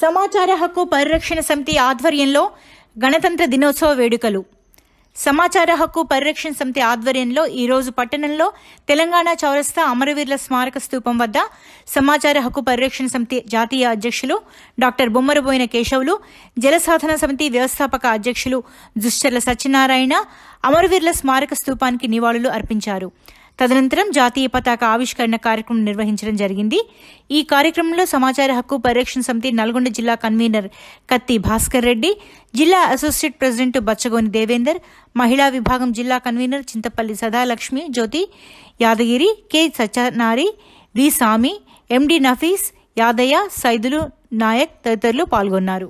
సమాచార హక్కు పరిరక్షణ సమితి ఆధ్వర్యంలో గణతంత్ర దినోత్సవ వేడుకలు. సమాచార హక్కు పరిరక్షణ సమితి ఆధ్వర్యంలో ఈరోజు పట్టణంలో తెలంగాణ చౌరస్తా అమరవీరుల స్మారక స్తూపం వద్ద సమాచార హక్కు పరిరక్షణ సమితి జాతీయ అధ్యక్షులు డాక్టర్ బొమ్మరబోయిన కేశవులు జలసాధన సమితి వ్యవస్థాపక అధ్యక్షులు దుశ్చర్ల సత్యనారాయణ అమరవీరుల స్మారక స్తూపానికి నివాళులు అర్పించారు. తదనంతరం జాతీయ పతాక ఆవిష్కరణ కార్యక్రమం నిర్వహించడం జరిగింది. ఈ కార్యక్రమంలో సమాచార హక్కు పరిరక్షణ సమితి నల్గొండ జిల్లా కన్వీనర్ కత్తి భాస్కర్ రెడ్డి జిల్లా అసోసియేట్ ప్రెసిడెంట్ బచ్చగోని దేవేందర్ మహిళా విభాగం జిల్లా convener Chintapalli Sadalakshmi Jyothi Yadagiri K Satyanari V Sami MD Nafees Yadaiah Saidulu Naik తదితరులు పాల్గొన్నారు.